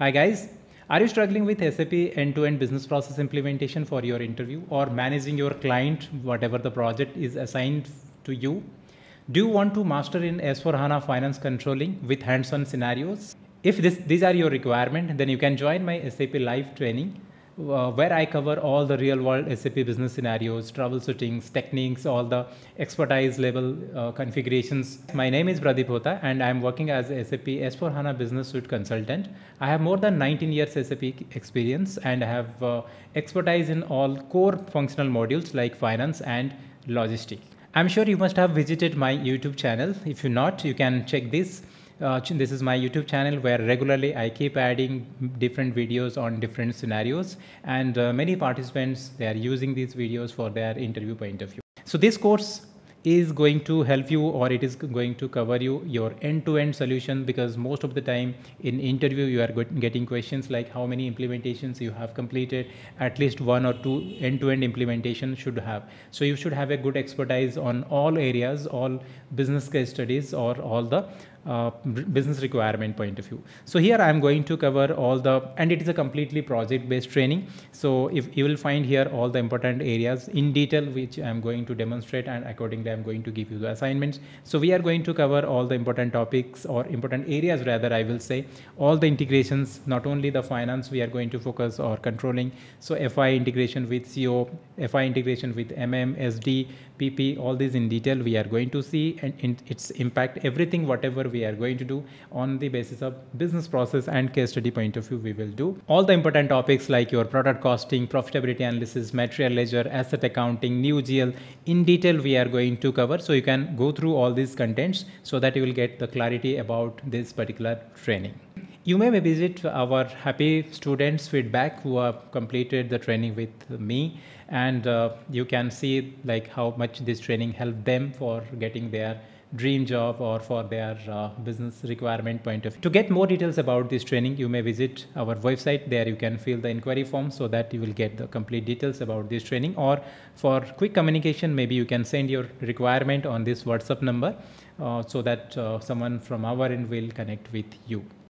Hi guys, are you struggling with SAP end-to-end business process implementation for your interview or managing your client, whatever the project is assigned to you? Do you want to master in S4HANA Finance Controlling with hands-on scenarios? If this, these are your requirement, then you can join my SAP live training uh, where I cover all the real world SAP business scenarios, troubleshootings, techniques, all the expertise level uh, configurations. My name is Pradeep Hota and I'm working as SAP S4 HANA Business Suite Consultant. I have more than 19 years SAP experience and I have uh, expertise in all core functional modules like finance and logistics. I'm sure you must have visited my YouTube channel. If you not, you can check this uh, this is my YouTube channel where regularly I keep adding different videos on different scenarios and uh, many participants they are using these videos for their interview point of view. So this course is going to help you or it is going to cover you your end-to-end solution because most of the time in interview you are getting questions like how many implementations you have completed at least one or two end-to-end implementation should have so you should have a good expertise on all areas all business case studies or all the uh, business requirement point of view. So here I am going to cover all the, and it is a completely project based training. So if you will find here all the important areas in detail, which I am going to demonstrate and accordingly I'm going to give you the assignments. So we are going to cover all the important topics or important areas rather, I will say, all the integrations, not only the finance we are going to focus or controlling. So FI integration with CO, FI integration with MM, SD, PP, all these in detail we are going to see and in its impact, everything, whatever we are going to do on the basis of business process and case study point of view, we will do. All the important topics like your product costing, profitability analysis, material ledger, asset accounting, new GL, in detail we are going to cover. So you can go through all these contents so that you will get the clarity about this particular training. You may visit our happy students feedback who have completed the training with me and uh, you can see like how much this training helped them for getting their dream job or for their uh, business requirement point of view. To get more details about this training, you may visit our website. There you can fill the inquiry form so that you will get the complete details about this training. Or for quick communication, maybe you can send your requirement on this WhatsApp number uh, so that uh, someone from our end will connect with you.